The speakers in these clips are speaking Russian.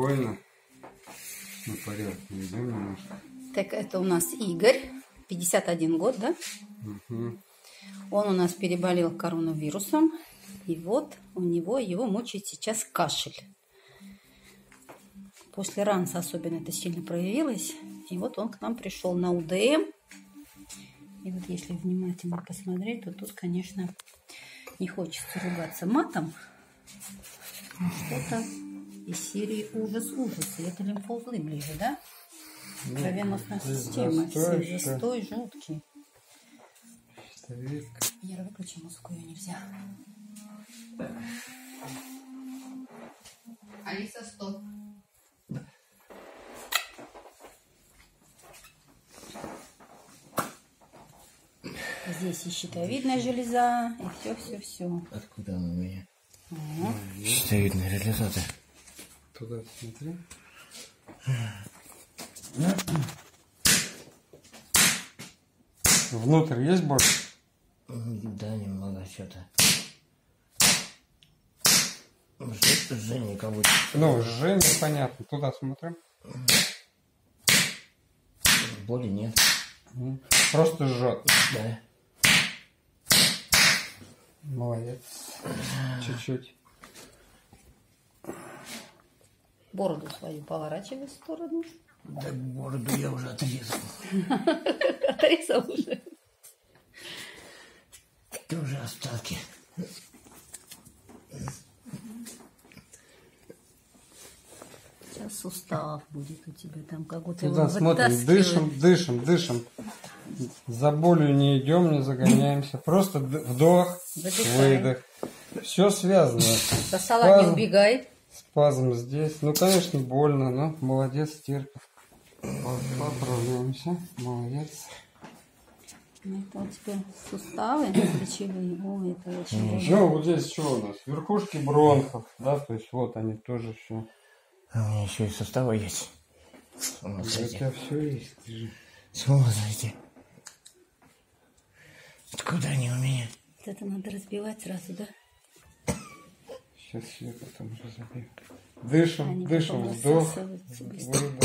спокойно. Мы порядок идем немножко. Так, это у нас Игорь, 51 год, да? Угу. Он у нас переболел коронавирусом. И вот у него, его мучает сейчас кашель. После ранца особенно это сильно проявилось. И вот он к нам пришел на УДМ. И вот если внимательно посмотреть, то тут, конечно, не хочется ругаться матом. Но что-то из серии ужас-ужас. И это лимфоузлы ближе, да? Кровеносная здесь система. застой жуткий. Щитовик. Ира, выключи музыку, ее нельзя. Алиса, стоп. Здесь и щитовидная железа, и все-все-все. Откуда он у меня? Щитовидный реализатор. Туда смотри. Внутрь есть боль? Да, немного что-то. Женя как будто Ну, жжение понятно. Туда смотрим. боли нет. Просто жжет. Да. Молодец. Чуть-чуть. Бороду свою поворачивай в сторону. Да бороду я уже отрезал. Отрезал уже. Это уже остатки. Сейчас сустав будет у тебя там какой-то. Туда его смотрим. вытаскивает. Дышим, дышим, дышим. За болью не идем, не загоняемся. Просто вдох, Выдыхаем. выдох. Все связано. До стола не убегай. Спазм здесь. Ну, конечно, больно, но молодец, терпит. Поправляемся. Молодец. Ну, Это у тебя суставы плечевые. О, это очень. Ну, вот здесь что у нас? Верхушки бронхов, да, то есть вот они тоже все. А у меня еще и суставы есть. У Смотрите. тебя все есть. Смотрите. Откуда они у меня? Вот Это надо разбивать сразу, да? Сейчас я потом уже забью. Дышим, Они дышим, вдох, выдох.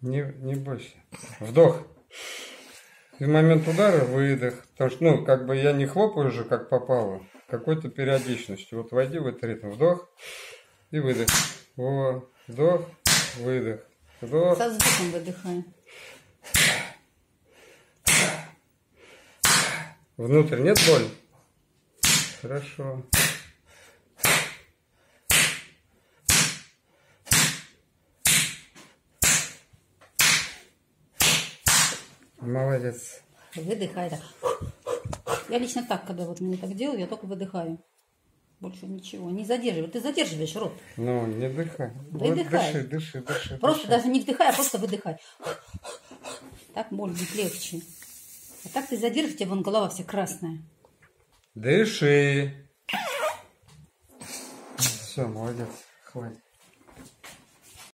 Не, не бойся. Вдох. И в момент удара выдох. Потому что, ну, как бы я не хлопаю же, как попало. Какой-то периодичностью. Вот войди в этот ритм. Вдох и выдох. О, вдох, выдох. Вдох. Со звуком выдыхаем. Внутрь нет боли? Хорошо. Молодец. Выдыхай. Так. Я лично так, когда вот мне так делаю, я только выдыхаю. Больше ничего. Не задерживай. Ты задерживаешь рот. Ну, не дыхай. Выдыхай. Вот дыши, дыши, дыши. Просто дыши. даже не вдыхай, а просто выдыхай. Так боль будет легче. А так ты задержишь, у тебя вон голова вся красная. Дыши. Все, молодец. Хватит.